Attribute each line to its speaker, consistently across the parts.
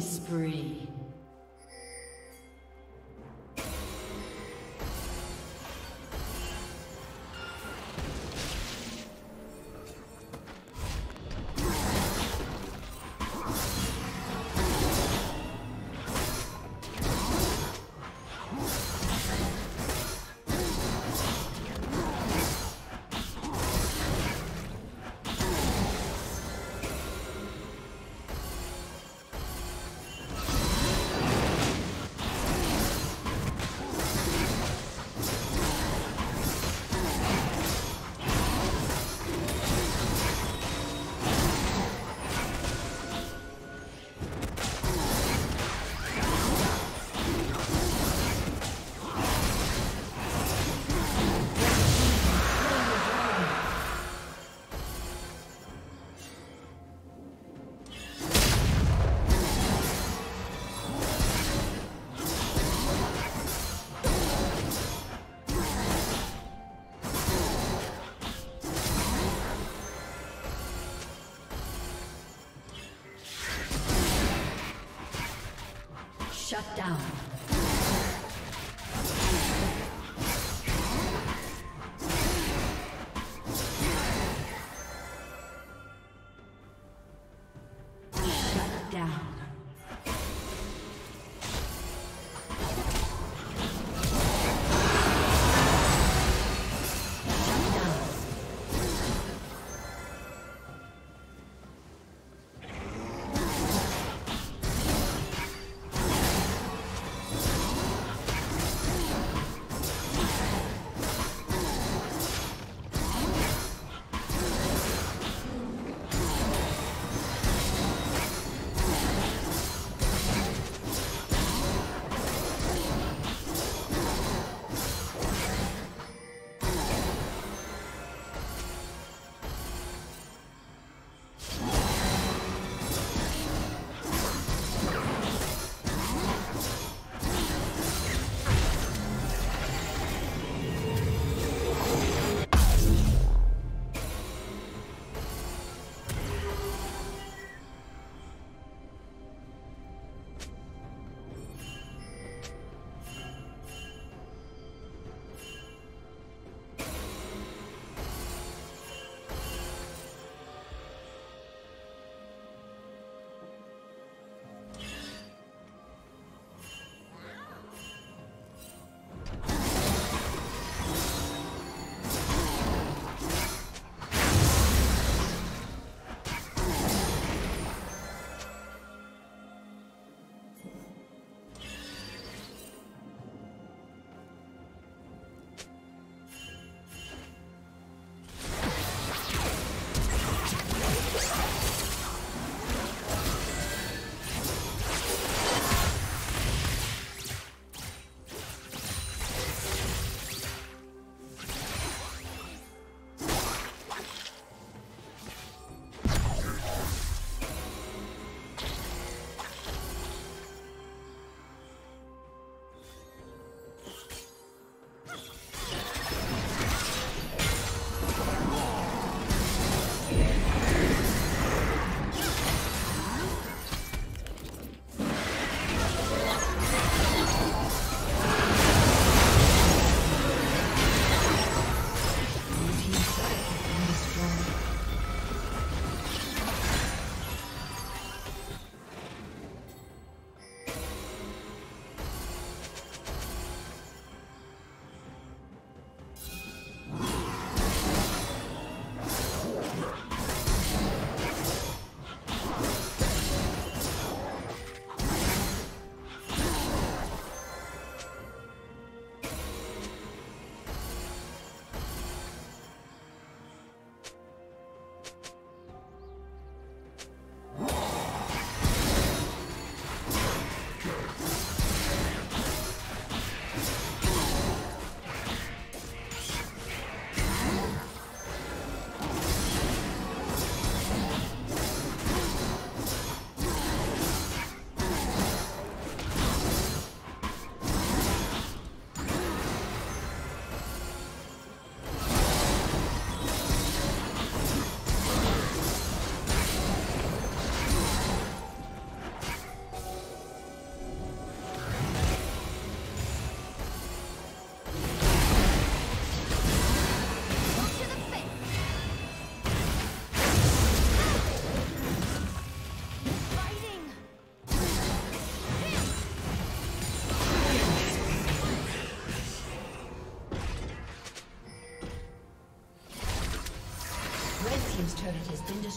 Speaker 1: Killing spree. Shut down.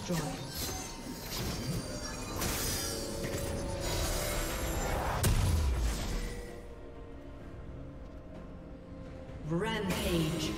Speaker 1: Destroyed. Rampage.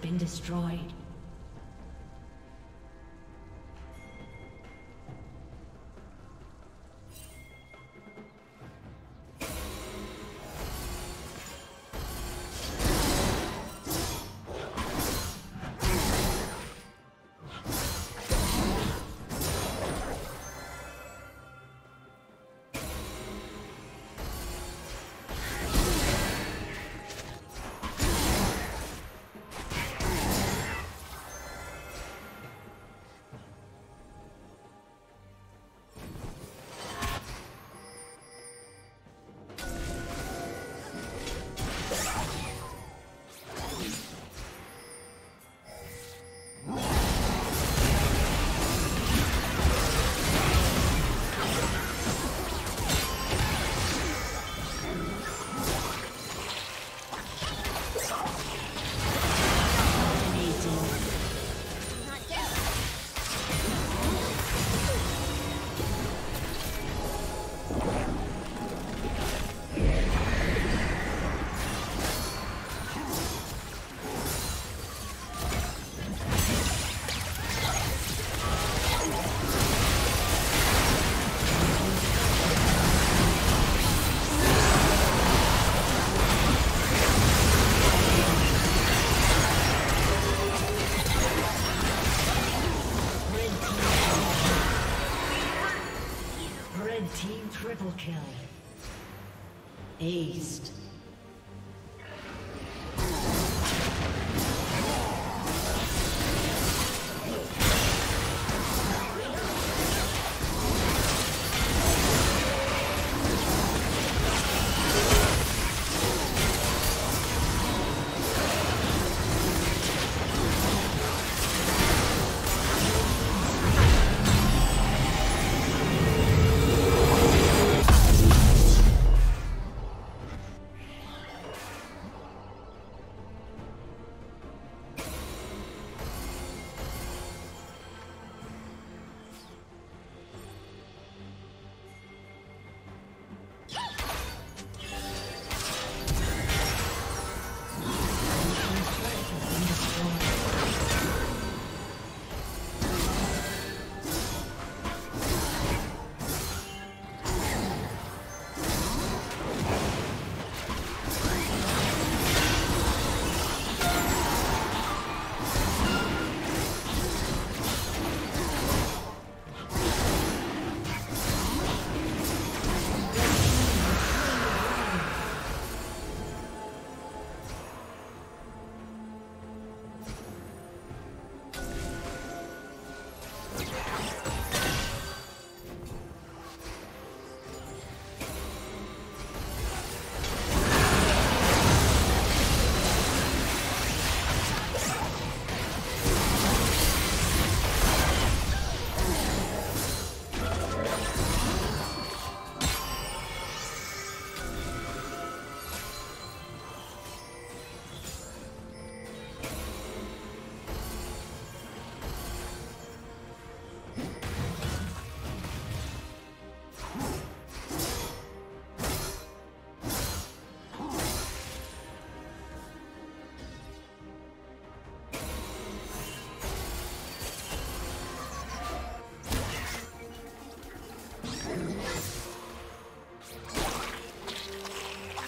Speaker 1: Been destroyed. lost.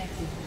Speaker 1: disconnected.